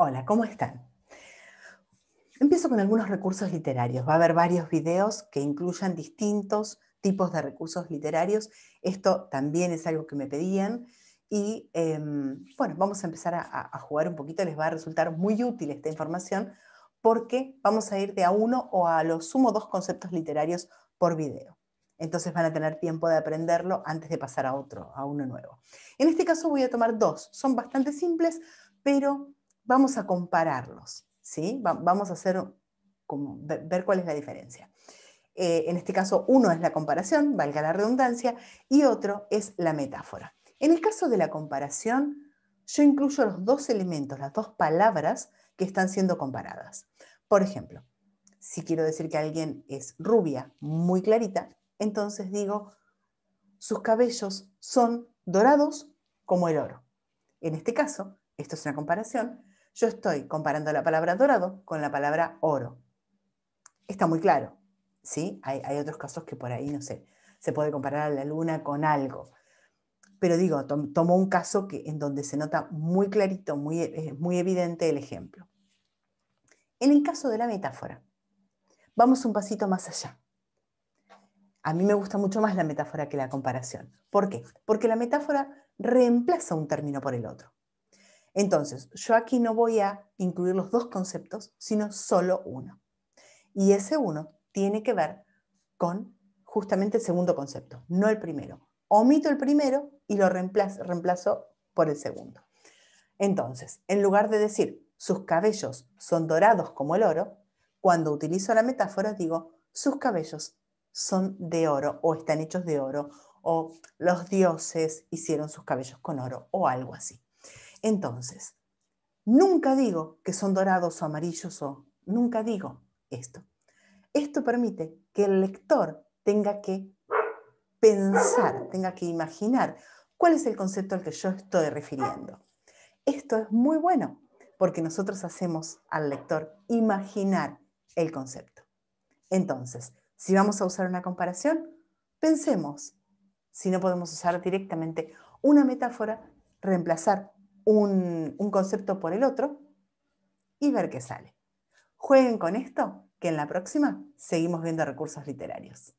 Hola, ¿cómo están? Empiezo con algunos recursos literarios. Va a haber varios videos que incluyan distintos tipos de recursos literarios. Esto también es algo que me pedían. Y em, bueno, vamos a empezar a, jugar un poquito. Les va a resultar muy útil esta información porque vamos a ir de a uno o a lo sumo dos conceptos literarios por video. Entonces van a tener tiempo de aprenderlo antes de pasar a otro, a uno nuevo. En este caso voy a tomar dos. Son bastante simples, pero vamos a compararlos, ¿sí? vamos a hacer ver cuál es la diferencia. Eh, en este caso, uno es la comparación, valga la redundancia, y otro es la metáfora. En el caso de la comparación, yo incluyo los dos elementos, las dos palabras que están siendo comparadas. Por ejemplo, si quiero decir que alguien es rubia, muy clarita, entonces digo, sus cabellos son dorados como el oro. En este caso, esto es una comparación, yo estoy comparando la palabra dorado con la palabra oro. Está muy claro, ¿sí? Hay, otros casos que por ahí, no sé, se puede comparar a la luna con algo. Pero digo, tomo un caso que, en donde se nota muy clarito, muy, es muy evidente el ejemplo. En el caso de la metáfora, vamos un pasito más allá. A mí me gusta mucho más la metáfora que la comparación. ¿Por qué? Porque la metáfora reemplaza un término por el otro. Entonces, yo aquí no voy a incluir los dos conceptos, sino solo uno. Y ese uno tiene que ver con justamente el segundo concepto, no el primero. Omito el primero y lo reemplazo, por el segundo. Entonces, en lugar de decir sus cabellos son dorados como el oro, cuando utilizo la metáfora digo sus cabellos son de oro o están hechos de oro o los dioses hicieron sus cabellos con oro o algo así. Entonces, nunca digo que son dorados o amarillos o nunca digo esto. Esto permite que el lector tenga que pensar, tenga que imaginar cuál es el concepto al que yo estoy refiriendo. Esto es muy bueno porque nosotros hacemos al lector imaginar el concepto. Entonces, si vamos a usar una comparación, pensemos si no podemos usar directamente una metáfora, reemplazar un, concepto por el otro y ver qué sale. Jueguen con esto, que en la próxima seguimos viendo recursos literarios.